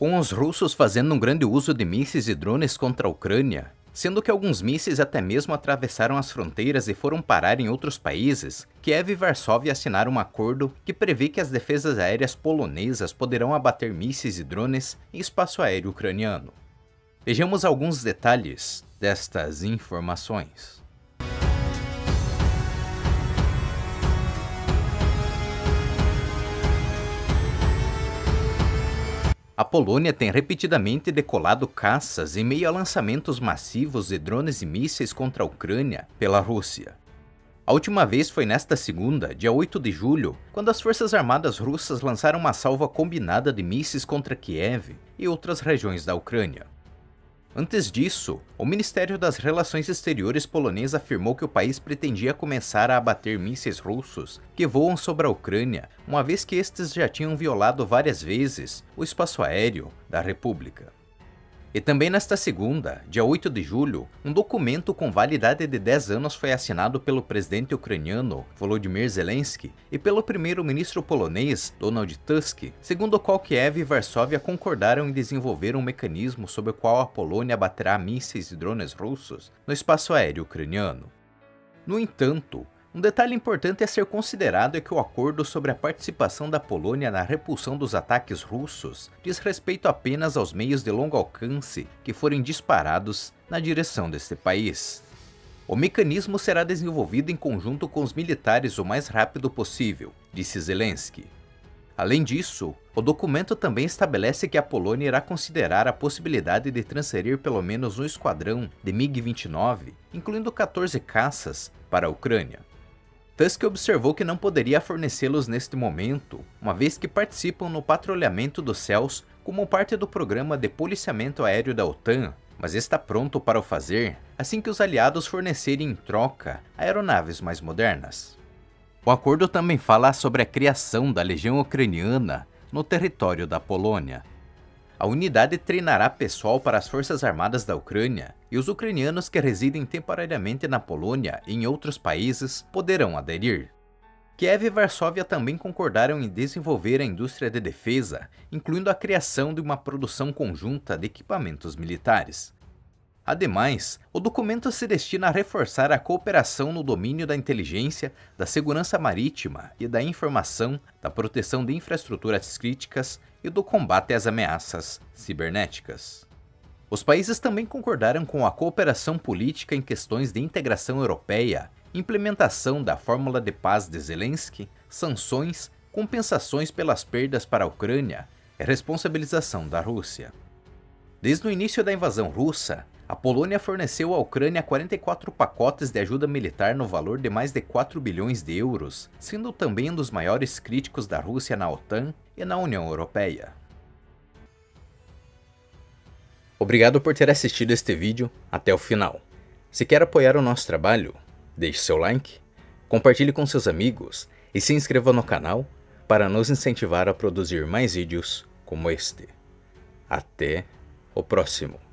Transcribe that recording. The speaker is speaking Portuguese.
Com os russos fazendo um grande uso de mísseis e drones contra a Ucrânia, sendo que alguns mísseis até mesmo atravessaram as fronteiras e foram parar em outros países, Kiev e Varsóvia assinaram um acordo que prevê que as defesas aéreas polonesas poderão abater mísseis e drones em espaço aéreo ucraniano. Vejamos alguns detalhes destas informações. A Polônia tem repetidamente decolado caças em meio a lançamentos massivos de drones e mísseis contra a Ucrânia pela Rússia. A última vez foi nesta segunda, dia 8 de julho, quando as forças armadas russas lançaram uma salva combinada de mísseis contra Kiev e outras regiões da Ucrânia. Antes disso, o Ministério das Relações Exteriores polonês afirmou que o país pretendia começar a abater mísseis russos que voam sobre a Ucrânia, uma vez que estes já tinham violado várias vezes o espaço aéreo da República. E também nesta segunda, dia 8 de julho, um documento com validade de 10 anos foi assinado pelo presidente ucraniano Volodymyr Zelensky e pelo primeiro-ministro polonês Donald Tusk, segundo o qual Kiev e Varsóvia concordaram em desenvolver um mecanismo sob o qual a Polônia abaterá mísseis e drones russos no espaço aéreo ucraniano. No entanto, um detalhe importante a ser considerado é que o acordo sobre a participação da Polônia na repulsão dos ataques russos diz respeito apenas aos meios de longo alcance que forem disparados na direção deste país. O mecanismo será desenvolvido em conjunto com os militares o mais rápido possível, disse Zelensky. Além disso, o documento também estabelece que a Polônia irá considerar a possibilidade de transferir pelo menos um esquadrão de MiG-29, incluindo 14 caças, para a Ucrânia. Tusk observou que não poderia fornecê-los neste momento, uma vez que participam no patrulhamento dos céus como parte do programa de policiamento aéreo da OTAN, mas está pronto para o fazer assim que os aliados fornecerem em troca aeronaves mais modernas. O acordo também fala sobre a criação da Legião Ucraniana no território da Polônia. A unidade treinará pessoal para as Forças Armadas da Ucrânia e os ucranianos que residem temporariamente na Polônia e em outros países poderão aderir. Kiev e Varsóvia também concordaram em desenvolver a indústria de defesa, incluindo a criação de uma produção conjunta de equipamentos militares. Ademais, o documento se destina a reforçar a cooperação no domínio da inteligência, da segurança marítima e da informação, da proteção de infraestruturas críticas e do combate às ameaças cibernéticas. Os países também concordaram com a cooperação política em questões de integração europeia, implementação da Fórmula de Paz de Zelensky, sanções, compensações pelas perdas para a Ucrânia e responsabilização da Rússia. Desde o início da invasão russa, a Polônia forneceu à Ucrânia 44 pacotes de ajuda militar no valor de mais de 4 bilhões de euros, sendo também um dos maiores críticos da Rússia na OTAN e na União Europeia. Obrigado por ter assistido este vídeo até o final. Se quer apoiar o nosso trabalho, deixe seu like, compartilhe com seus amigos e se inscreva no canal para nos incentivar a produzir mais vídeos como este. Até o próximo.